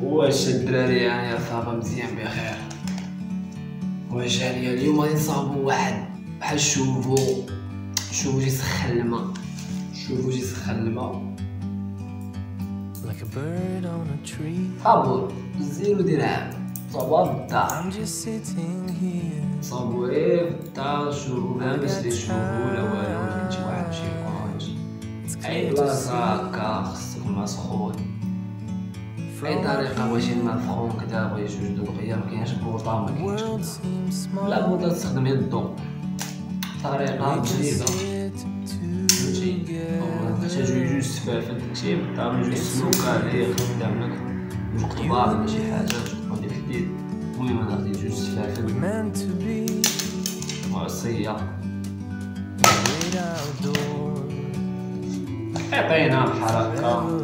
واش الدراري يعني صافا مزيان بخير؟ واش يعني اليوم غادي نصاوبو واحد بحال شوفو شوفو جي سخن الماء شوفو جي سخن الماء like a bird on a tree. صابو زيرو درهم في الدار غير في الدار شوفو ما باش لي شوفو ولا والو شي واحد شي كونج It's اي بلاصة هكا خصك ما اي طريقة بغيتي الماء سخون كدا بغي جوج بوطة the مكاينش world كدا. seems لا. بوطة تستخدم We can جديدة. sit فهمتي؟ together. تحتاجو جوج سفافل داكشي بالطبع جوج سلوكة اللي قدامك جوج قباط ولا شي حاجة تكون ديك اليد المهم أنا غادي جوج great outdoors. عطينا بحال هكا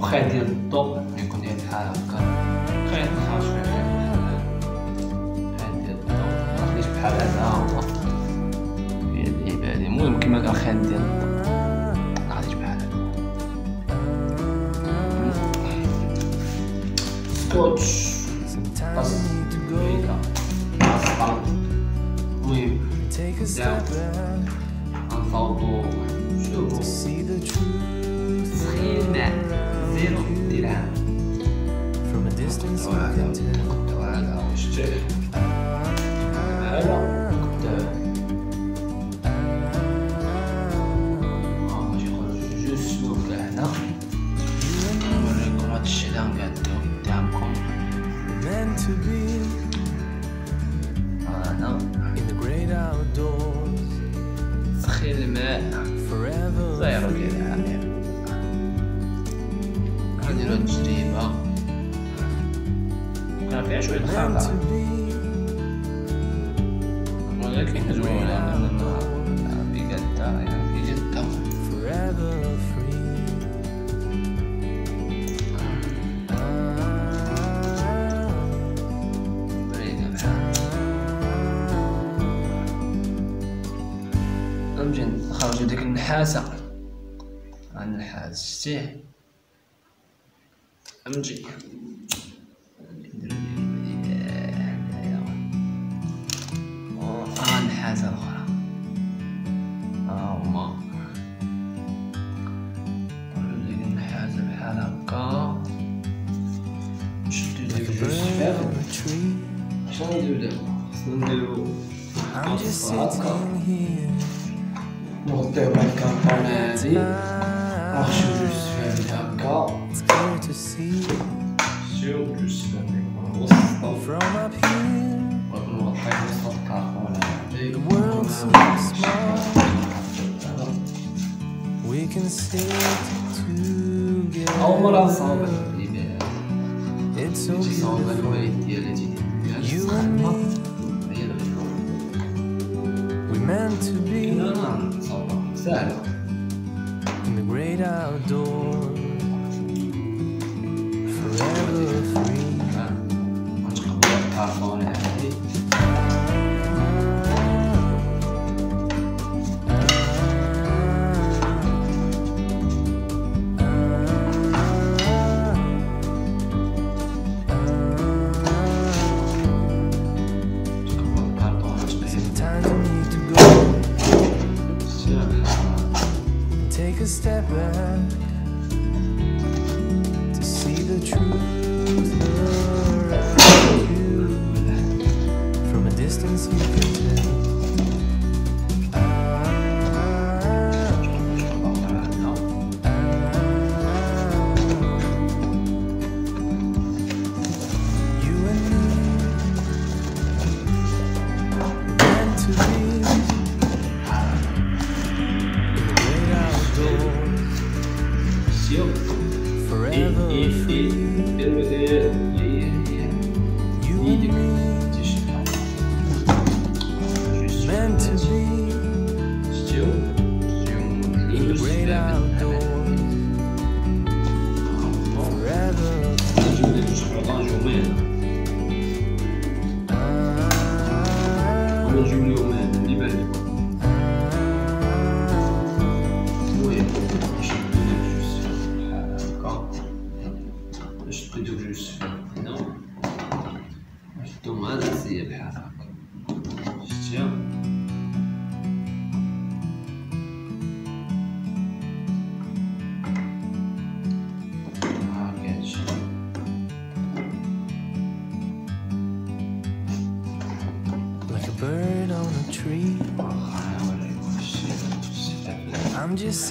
وخيط ديال الضوء يكون ديال بحال هكا خيط خارج في خيط ديال الضوء مخليش بحال هذا؟ هو هي العبادة المهم كيما كان خيط ديال الضوء غاديش بحال هذا؟ سكوتش. go هيكا المهم. back غنصاوبو شوفو. To وهذا واش جاي هذا قدام آه غادي يخرج جوج سلوك لهنا نوريكم هاد الشي اللي غنقادو قدامكم Meant to be هنا in the great outdoors. سخين الماء Forever درهم to be ولكن زوينة لأننا في جدة يعني في جدة نمشي نخرجو ديك النحاسة النحاس شتيه. نمشي 白色的花篮。啊，嘛，我这个孩子爬得高，吃对对对，上对对，上对对，好高。我对外干巴奶子，我是就是爬得高，就是就是那个，我是高。can sit together. Ao be. It's so beautiful. You and me. We meant to be.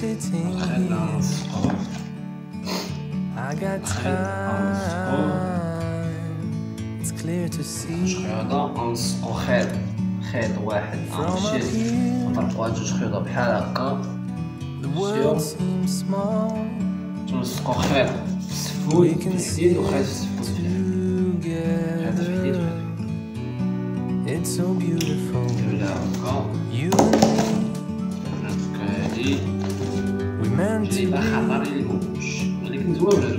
Sitting here. I got time. It's clear to see. خيط خيط واحد. غنمشي نطرقوها جوج خيوطة بحال هكا. The world seems small. تنسقو خيط can الحديد وخيط الحديد together. وهذا It's so beautiful. Baja Mar del Monge. Eine Pintura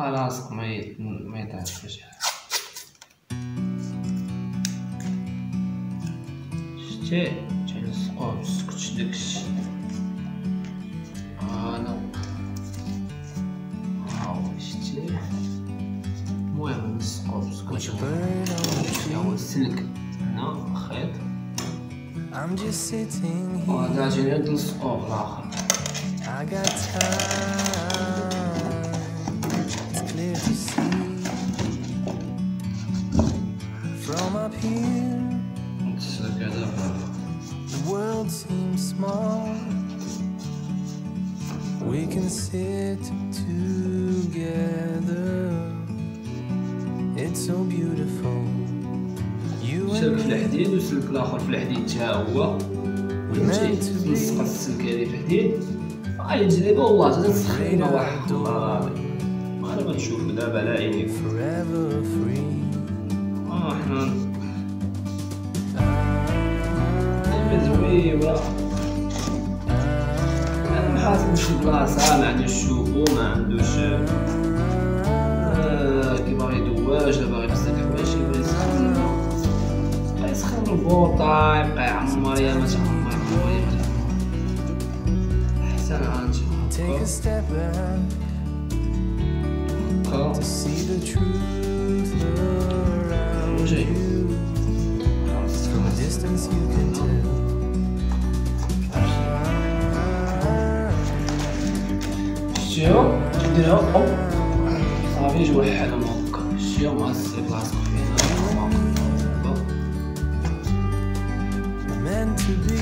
palazzo me me da შე ჩენს ყობს კჩდიქში ანუ აუ შე მოემს ყობს კჩდიქში აუ სილკ ნო ხეთ I'm just sitting here. Oh, that's a little scope, I got time. في الحديد حتى هو. فهمتي تلصق السلك هذه في الحديد غادي تجربه والله تتسخن واحد الله العظيم أنا غنشوف دابا على free. آه حنا زوينه أنا محاسب شي بلاصة ما عندوش شوفو ما عندوش البوطه يبقى يعمر يا ما تعمر عمر أحسن a distance, you can tell. شتيو ديرها اوب صافي جوج حالة هكا شتيو مع السي بلاصق to be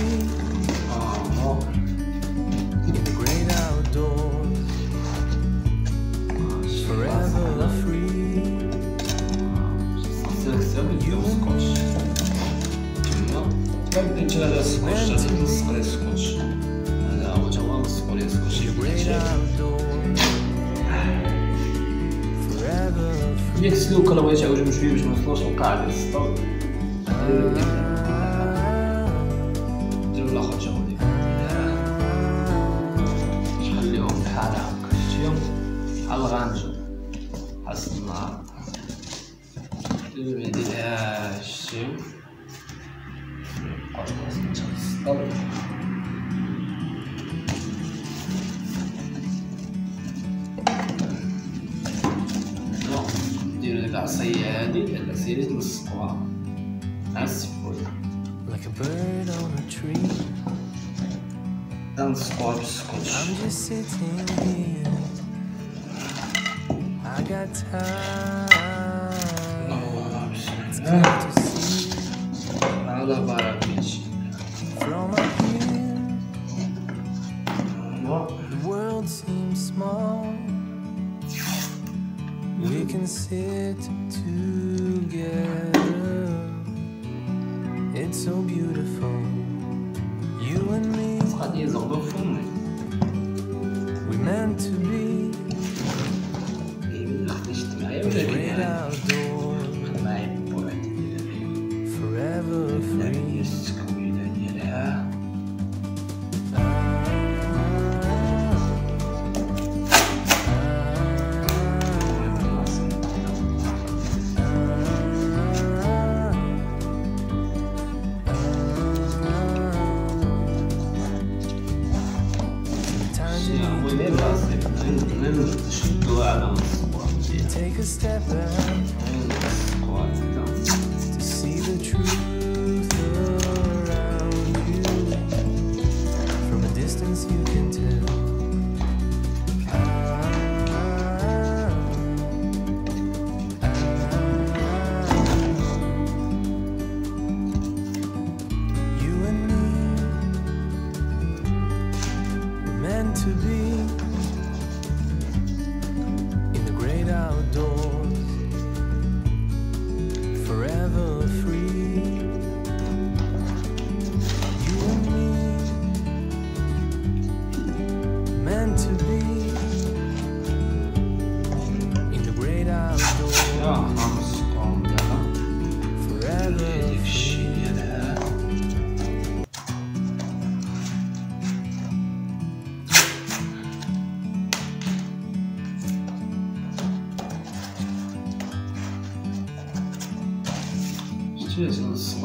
in the great outdoors, forever free. Pewnie ci rada skoczy, ale to free. Forever Ale o działam skoro free. Forever z Luka, no bo free. Forever już mówiłem, że mam free. Forever stop. Like a bird on a tree. I'm just sitting here. I got time. It's good to see all of our vision. From up here, the world seems small. We can see it. tell.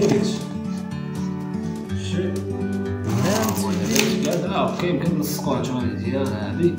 ديريكت شي لا أوكي يمكن نلصقوها الجوانب ديالها هادي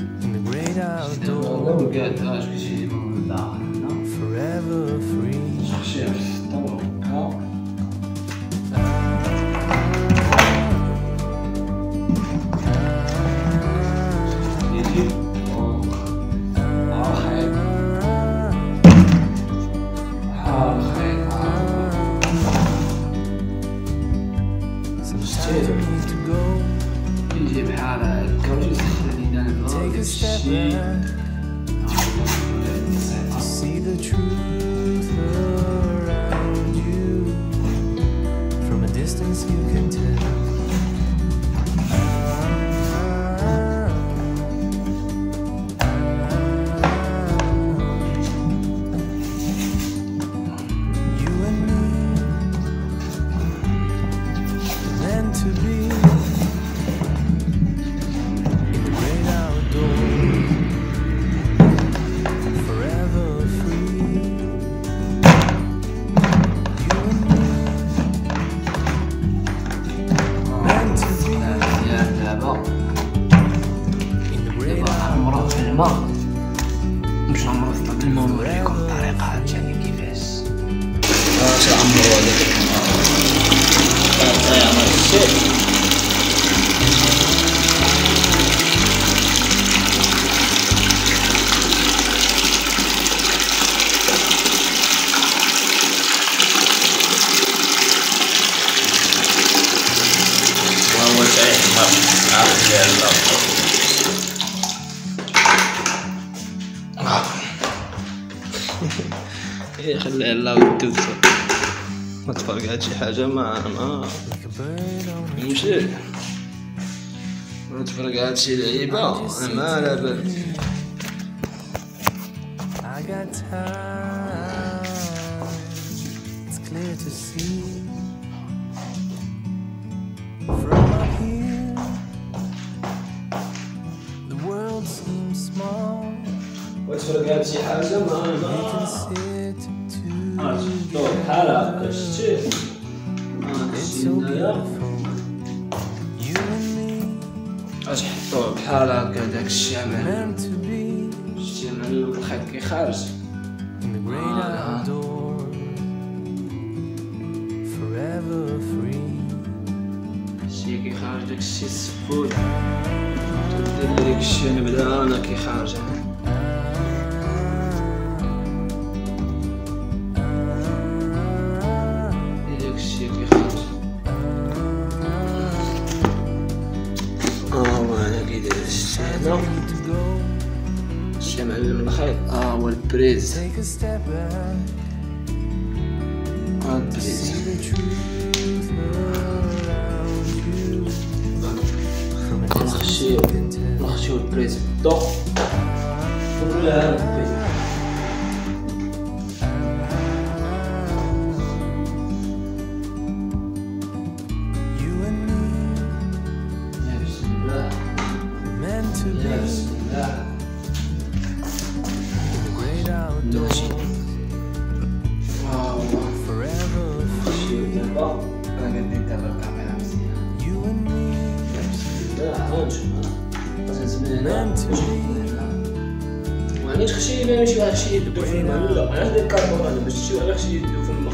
to be. هي خليها لا ودوزو ما تفرقعت شي حاجة ما ما like a bird on a يمشي ما تفرقعت شي لعيبة ما على بالي I got time. It's clear to see from up here. The world seems small. ما تفرقعت شي حاجة ما We ما can And me اش حطوه بحال هكا داك be شتي من الخيط كي خارج in the great outdoors, forever free. شتي كي خارج داك الشي السفود تدير داك الشي نبدا أنا كي amor empresa, Qual presa? Não achei, não achei الماء لا أنا هذا الكربون هذا باش واحد شي يدو في الماء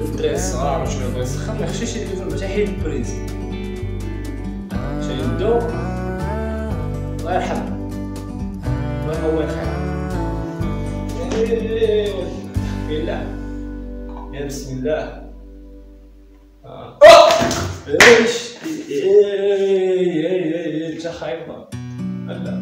الدراري الصغار شنو بغا يسخن ما يخشيش يدو في الماء حتى يحيد البريز شي يدو الله يرحم الله يقوي الخير إيه، بالله يا بسم الله آه. إيش إيه إيه إيه انت خايفه لا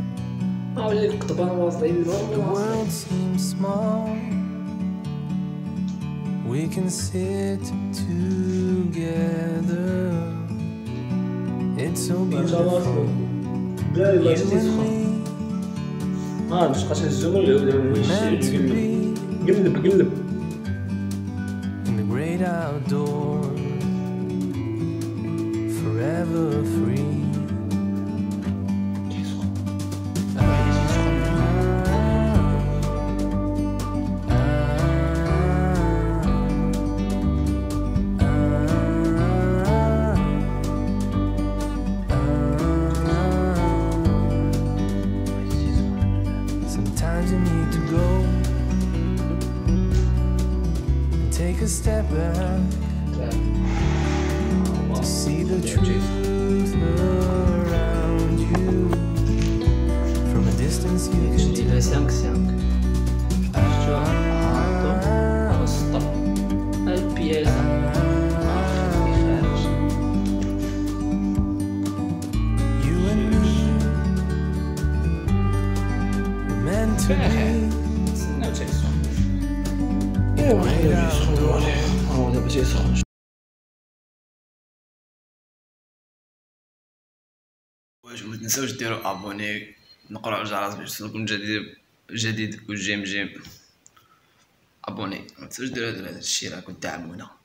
Olha, tô com a voz daí, The world seems small. We can sit together. It's so beautiful. Güzel bir başta Ha, biz kaçın In the great outdoor. Forever free. ما تنساوش ديروا ابوني نقرأوا الجرس باش توصلكم جديد جديد وجيم جيم أبوني. ما تنساوش ديروا هذا الشيء راكم دعمونا